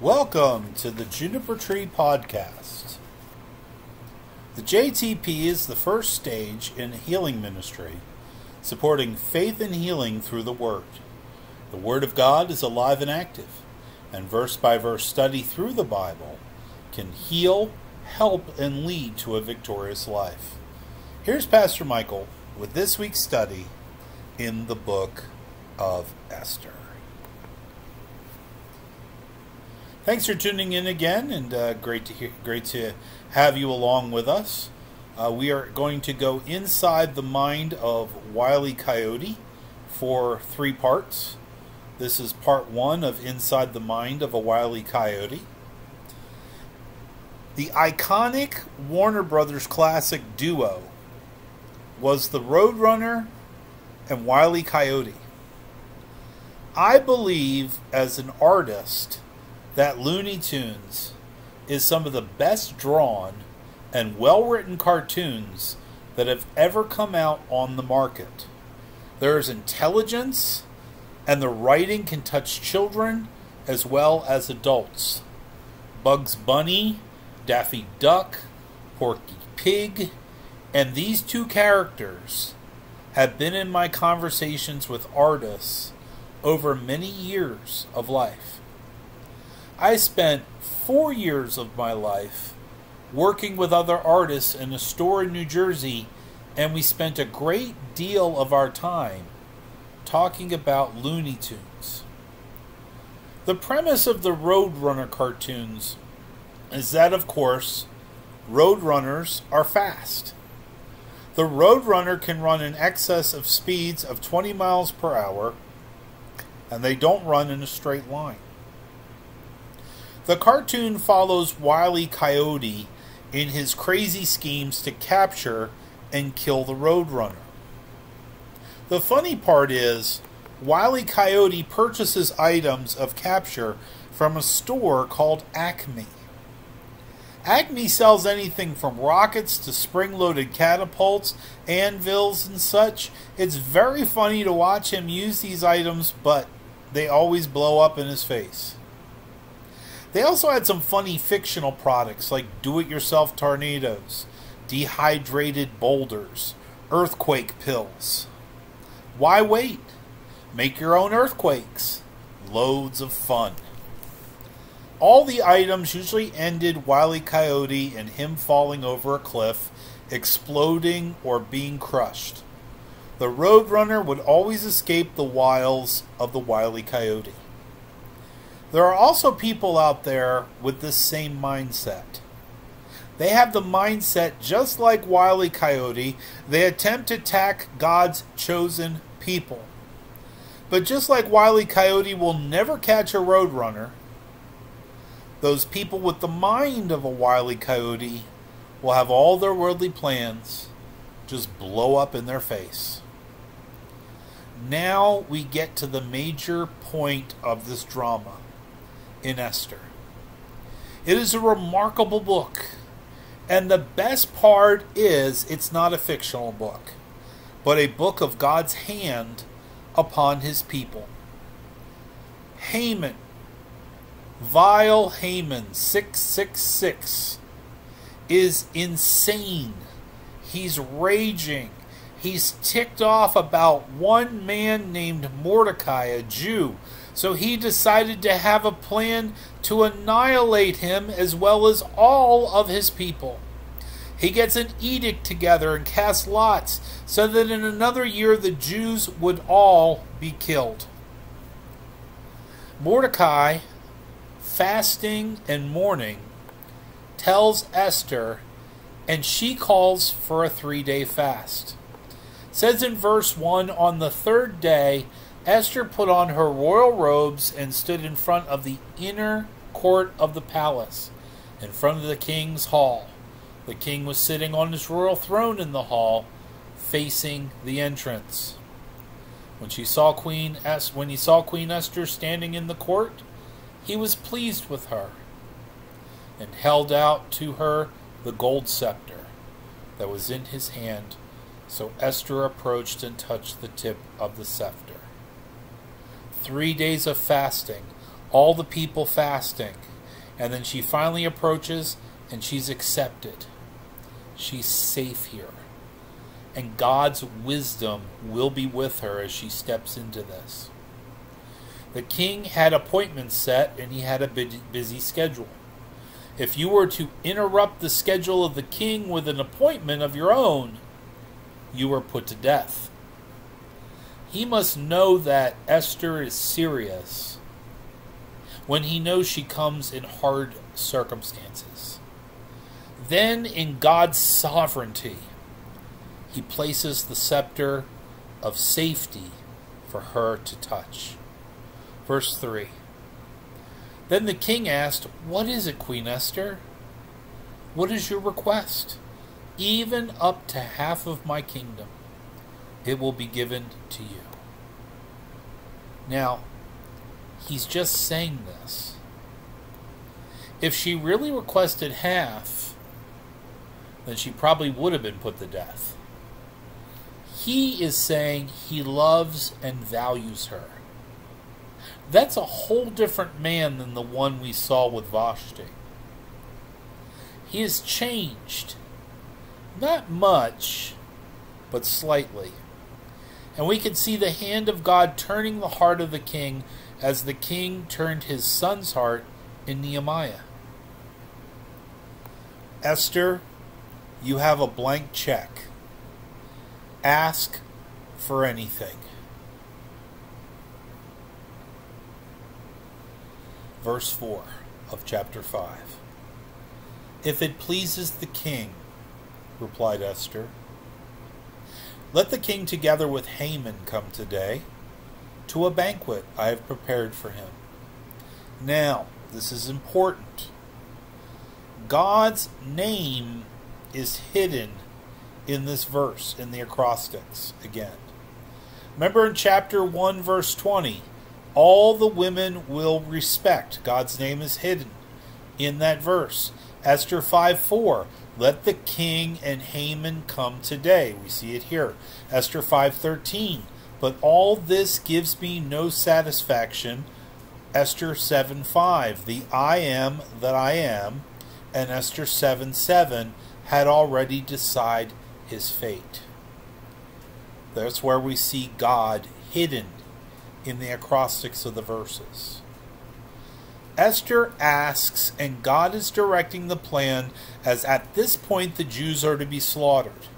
Welcome to the Juniper Tree Podcast. The JTP is the first stage in healing ministry, supporting faith and healing through the Word. The Word of God is alive and active, and verse by verse study through the Bible can heal, help, and lead to a victorious life. Here's Pastor Michael with this week's study in the book of Esther. Thanks for tuning in again, and uh, great to hear, great to have you along with us. Uh, we are going to go inside the mind of Wiley Coyote for three parts. This is part one of Inside the Mind of a Wiley Coyote. The iconic Warner Brothers classic duo was the Roadrunner and Wiley Coyote. I believe, as an artist, that Looney Tunes is some of the best drawn and well written cartoons that have ever come out on the market. There is intelligence, and the writing can touch children as well as adults. Bugs Bunny, Daffy Duck, Porky Pig, and these two characters have been in my conversations with artists over many years of life. I spent four years of my life working with other artists in a store in New Jersey, and we spent a great deal of our time talking about Looney Tunes. The premise of the Roadrunner cartoons is that, of course, Roadrunners are fast. The Roadrunner can run in excess of speeds of 20 miles per hour, and they don't run in a straight line. The cartoon follows Wiley Coyote in his crazy schemes to capture and kill the Roadrunner. The funny part is, Wiley Coyote purchases items of capture from a store called Acme. Acme sells anything from rockets to spring loaded catapults, anvils, and such. It's very funny to watch him use these items, but they always blow up in his face. They also had some funny fictional products like do it yourself tornadoes, dehydrated boulders, earthquake pills. Why wait? Make your own earthquakes. Loads of fun. All the items usually ended Wiley Coyote and him falling over a cliff, exploding, or being crushed. The Roadrunner would always escape the wiles of the Wiley Coyote. There are also people out there with this same mindset. They have the mindset just like Wiley Coyote, they attempt to attack God's chosen people. But just like Wiley Coyote will never catch a Roadrunner, those people with the mind of a wily coyote will have all their worldly plans just blow up in their face. Now we get to the major point of this drama in Esther. It is a remarkable book, and the best part is it's not a fictional book, but a book of God's hand upon his people. Haman Vile Haman 666 is insane. He's raging. He's ticked off about one man named Mordecai, a Jew. So he decided to have a plan to annihilate him as well as all of his people. He gets an edict together and casts lots so that in another year the Jews would all be killed. Mordecai fasting and mourning, tells Esther, and she calls for a three day fast. It says in verse 1 On the third day, Esther put on her royal robes and stood in front of the inner court of the palace, in front of the king's hall. The king was sitting on his royal throne in the hall, facing the entrance. When she saw Queen es- when he saw Queen Esther standing in the court, he was pleased with her and held out to her the gold scepter that was in his hand. So Esther approached and touched the tip of the scepter. Three days of fasting, all the people fasting. And then she finally approaches and she's accepted. She's safe here. And God's wisdom will be with her as she steps into this. The king had appointments set and he had a busy schedule. If you were to interrupt the schedule of the king with an appointment of your own, you were put to death. He must know that Esther is serious when he knows she comes in hard circumstances. Then, in God's sovereignty, he places the scepter of safety for her to touch. Verse 3 Then the king asked, What is it, Queen Esther? What is your request? Even up to half of my kingdom, it will be given to you. Now, he's just saying this. If she really requested half, then she probably would have been put to death. He is saying he loves and values her. That's a whole different man than the one we saw with Vashti. He has changed. Not much, but slightly. And we can see the hand of God turning the heart of the king as the king turned his son's heart in Nehemiah. Esther, you have a blank check. Ask for anything. Verse 4 of chapter 5. If it pleases the king, replied Esther, let the king together with Haman come today to a banquet I have prepared for him. Now, this is important. God's name is hidden in this verse, in the acrostics, again. Remember in chapter 1, verse 20, all the women will respect. God's name is hidden in that verse. Esther 5 4, let the king and Haman come today. We see it here. Esther 5:13. But all this gives me no satisfaction. Esther 7:5. The I am that I am and Esther 7:7 had already decided his fate. That's where we see God hidden in the acrostics of the verses. Esther asks, and God is directing the plan as at this point the Jews are to be slaughtered.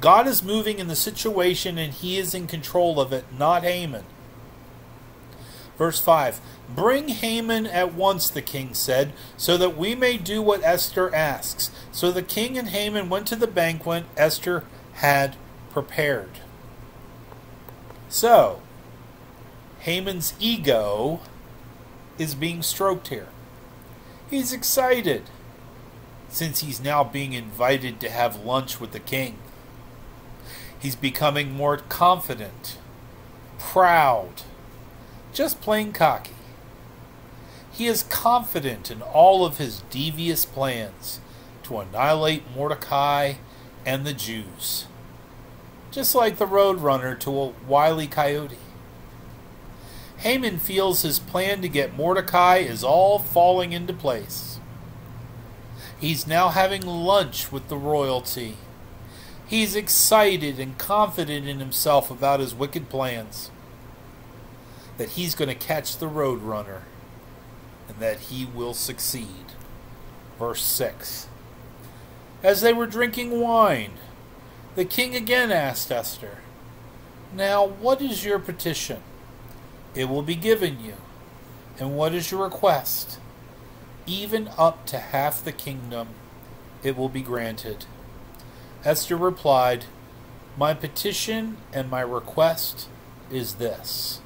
God is moving in the situation and he is in control of it, not Haman. Verse 5 Bring Haman at once, the king said, so that we may do what Esther asks. So the king and Haman went to the banquet Esther had prepared. So, Haman's ego is being stroked here. He's excited since he's now being invited to have lunch with the king. He's becoming more confident, proud, just plain cocky. He is confident in all of his devious plans to annihilate Mordecai and the Jews, just like the Roadrunner to a wily coyote. Haman feels his plan to get Mordecai is all falling into place. He's now having lunch with the royalty. He's excited and confident in himself about his wicked plans. That he's going to catch the Roadrunner and that he will succeed. Verse 6 As they were drinking wine, the king again asked Esther, Now what is your petition? It will be given you. And what is your request? Even up to half the kingdom, it will be granted. Esther replied, My petition and my request is this.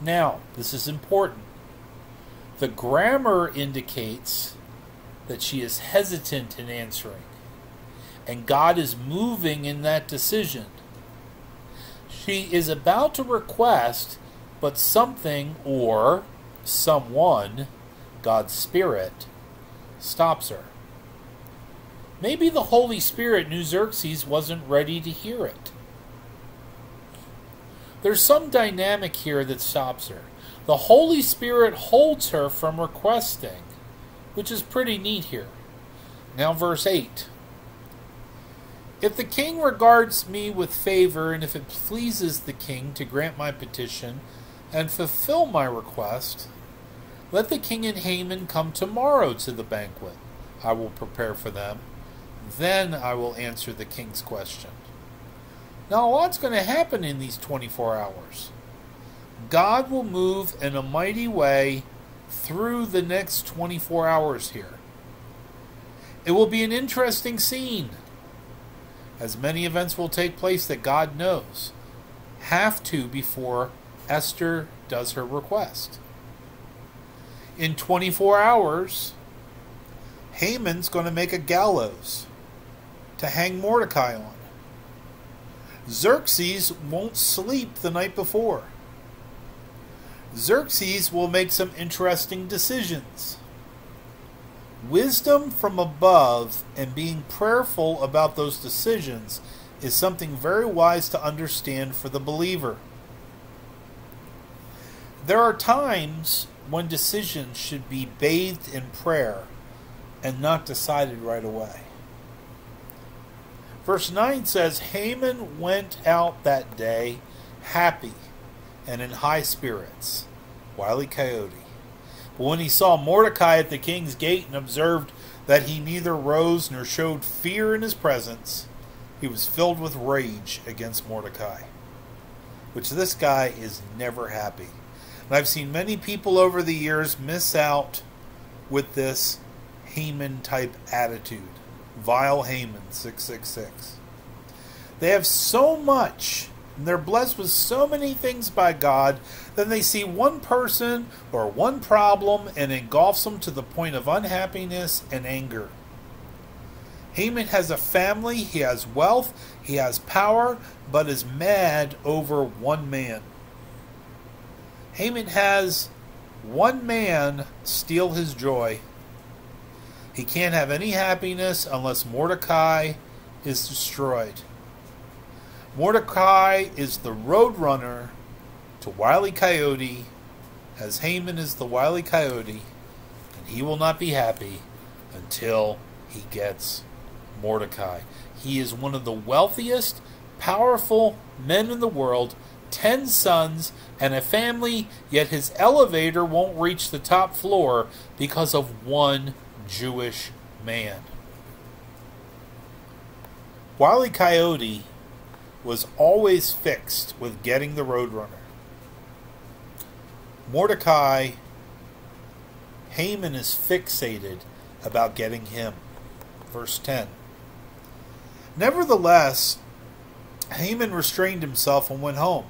Now, this is important. The grammar indicates that she is hesitant in answering, and God is moving in that decision. She is about to request but something or someone, God's Spirit, stops her. Maybe the Holy Spirit knew Xerxes wasn't ready to hear it. There's some dynamic here that stops her. The Holy Spirit holds her from requesting which is pretty neat here. Now, verse 8. If the king regards me with favor, and if it pleases the king to grant my petition and fulfill my request, let the king and Haman come tomorrow to the banquet. I will prepare for them. Then I will answer the king's question. Now, a lot's going to happen in these 24 hours. God will move in a mighty way through the next 24 hours here. It will be an interesting scene, as many events will take place that God knows have to before Esther does her request. In 24 hours, Haman's going to make a gallows to hang Mordecai on. Xerxes won't sleep the night before. Xerxes will make some interesting decisions. Wisdom from above and being prayerful about those decisions is something very wise to understand for the believer. There are times when decisions should be bathed in prayer and not decided right away. Verse 9 says Haman went out that day happy and in high spirits. Wily Coyote. But when he saw Mordecai at the king's gate and observed that he neither rose nor showed fear in his presence, he was filled with rage against Mordecai. Which this guy is never happy. And I've seen many people over the years miss out with this Haman type attitude. Vile Haman 666. They have so much and they're blessed with so many things by God, then they see one person or one problem and engulfs them to the point of unhappiness and anger. Haman has a family, he has wealth, he has power, but is mad over one man. Haman has one man steal his joy. He can't have any happiness unless Mordecai is destroyed. Mordecai is the roadrunner to Wily Coyote, as Haman is the Wily Coyote, and he will not be happy until he gets Mordecai. He is one of the wealthiest, powerful men in the world, ten sons, and a family, yet his elevator won't reach the top floor because of one Jewish man. Wily Coyote was always fixed with getting the Roadrunner. Mordecai, Haman is fixated about getting him. Verse 10. Nevertheless, Haman restrained himself and went home,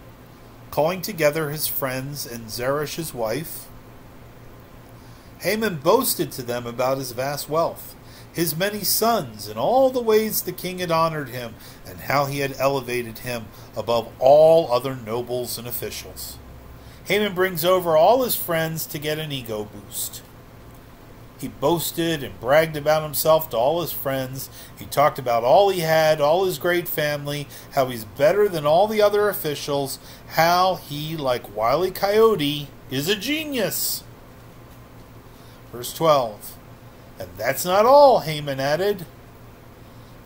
calling together his friends and Zeresh his wife. Haman boasted to them about his vast wealth his many sons, and all the ways the king had honored him, and how he had elevated him above all other nobles and officials. Haman brings over all his friends to get an ego boost. He boasted and bragged about himself to all his friends. He talked about all he had, all his great family, how he's better than all the other officials, how he, like Wily Coyote, is a genius. Verse 12 and that's not all, Haman added.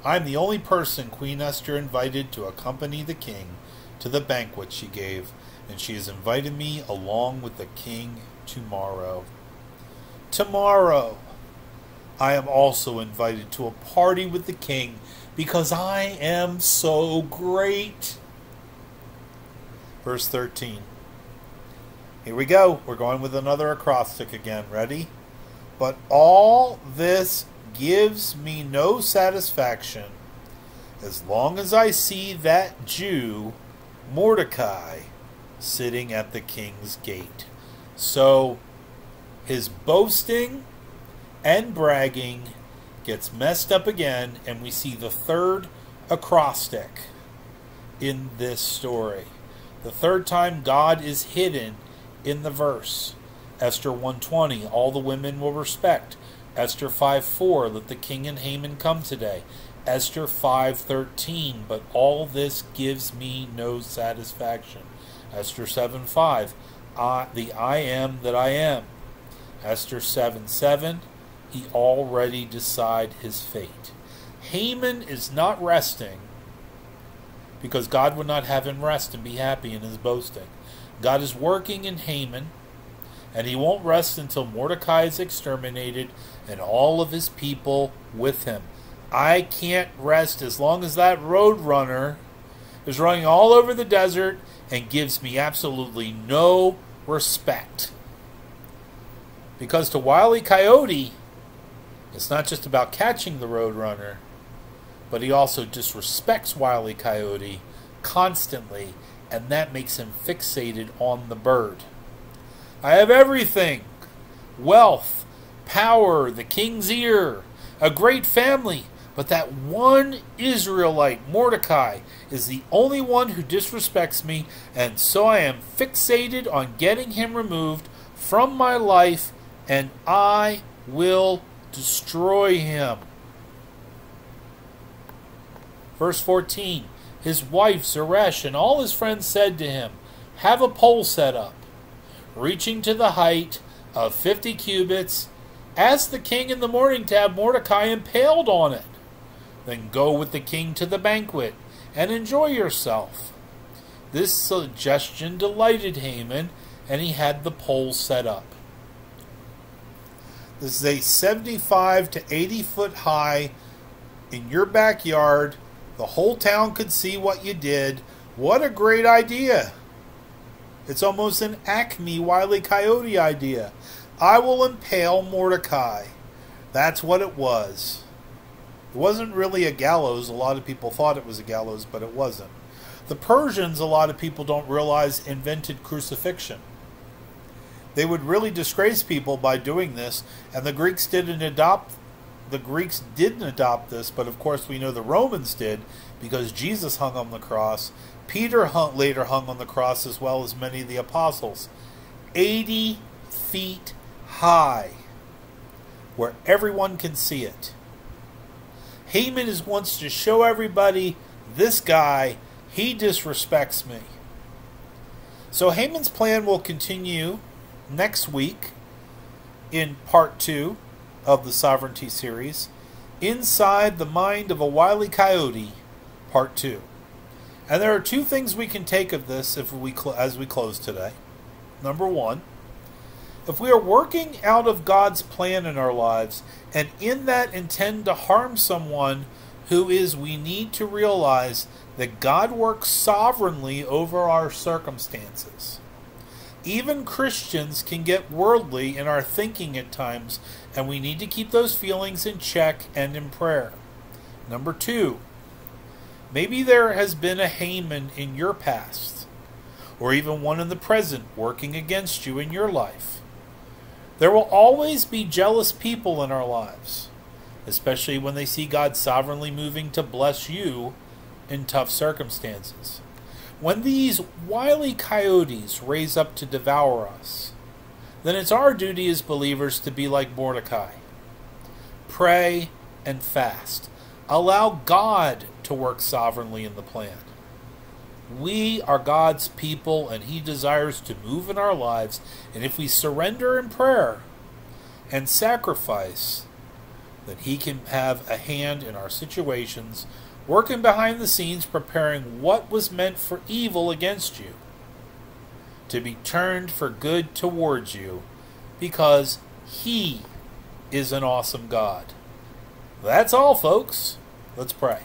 I'm the only person Queen Esther invited to accompany the king to the banquet she gave, and she has invited me along with the king tomorrow. Tomorrow, I am also invited to a party with the king because I am so great. Verse 13. Here we go. We're going with another acrostic again. Ready? But all this gives me no satisfaction as long as I see that Jew, Mordecai, sitting at the king's gate. So his boasting and bragging gets messed up again, and we see the third acrostic in this story. The third time God is hidden in the verse. Esther 120, all the women will respect. Esther 5:4, let the king and Haman come today. Esther 5:13, but all this gives me no satisfaction. Esther 7:5, I, the I am that I am. Esther 7:7, he already decide his fate. Haman is not resting because God would not have him rest and be happy in his boasting. God is working in Haman, and he won't rest until Mordecai is exterminated and all of his people with him. I can't rest as long as that roadrunner is running all over the desert and gives me absolutely no respect. Because to Wile Coyote, it's not just about catching the roadrunner, but he also disrespects Wile Coyote constantly, and that makes him fixated on the bird. I have everything. Wealth, power, the king's ear, a great family, but that one Israelite, Mordecai, is the only one who disrespects me, and so I am fixated on getting him removed from my life, and I will destroy him. Verse 14 His wife Zeresh and all his friends said to him, Have a pole set up, reaching to the height of fifty cubits. Ask the king in the morning to have Mordecai impaled on it. Then go with the king to the banquet and enjoy yourself. This suggestion delighted Haman, and he had the pole set up. This is a 75 to 80 foot high in your backyard. The whole town could see what you did. What a great idea! It's almost an Acme Wile Coyote idea. I will impale Mordecai. That's what it was. It wasn't really a gallows. A lot of people thought it was a gallows, but it wasn't. The Persians, a lot of people don't realize, invented crucifixion. They would really disgrace people by doing this, and the Greeks didn't adopt the Greeks didn't adopt this, but of course we know the Romans did because Jesus hung on the cross. Peter hung, later hung on the cross as well as many of the apostles. 80 feet high, where everyone can see it. Haman is wants to show everybody this guy, he disrespects me. So Haman's plan will continue next week in part two of the Sovereignty series, Inside the Mind of a Wily Coyote, part two. And there are two things we can take of this if we as we close today. Number one, if we are working out of God's plan in our lives and in that intend to harm someone who is, we need to realize that God works sovereignly over our circumstances. Even Christians can get worldly in our thinking at times, and we need to keep those feelings in check and in prayer. Number two, maybe there has been a Haman in your past, or even one in the present working against you in your life. There will always be jealous people in our lives, especially when they see God sovereignly moving to bless you in tough circumstances. When these wily coyotes raise up to devour us, then it's our duty as believers to be like Mordecai. Pray and fast. Allow God to work sovereignly in the plan. We are God's people, and He desires to move in our lives. And if we surrender in prayer and sacrifice, then He can have a hand in our situations working behind the scenes preparing what was meant for evil against you to be turned for good towards you because He is an awesome God. That's all, folks. Let's pray.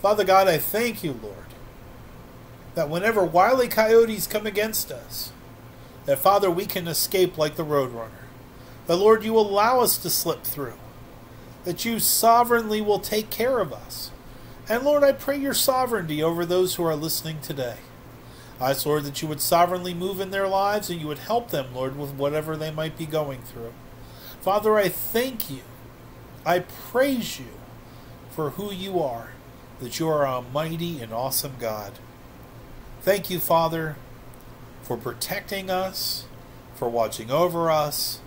Father God, I thank you, Lord, that whenever wily coyotes come against us, that, Father, we can escape like the roadrunner. That, Lord, you allow us to slip through that you sovereignly will take care of us. And Lord, I pray your sovereignty over those who are listening today. I ask, Lord, that you would sovereignly move in their lives and you would help them, Lord, with whatever they might be going through. Father, I thank you. I praise you for who you are, that you are a mighty and awesome God. Thank you, Father, for protecting us, for watching over us,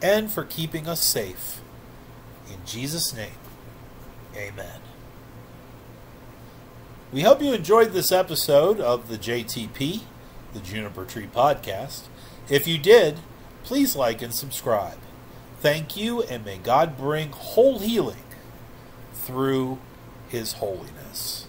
and for keeping us safe. In Jesus' name, amen. We hope you enjoyed this episode of the JTP, the Juniper Tree Podcast. If you did, please like and subscribe. Thank you, and may God bring whole healing through his holiness.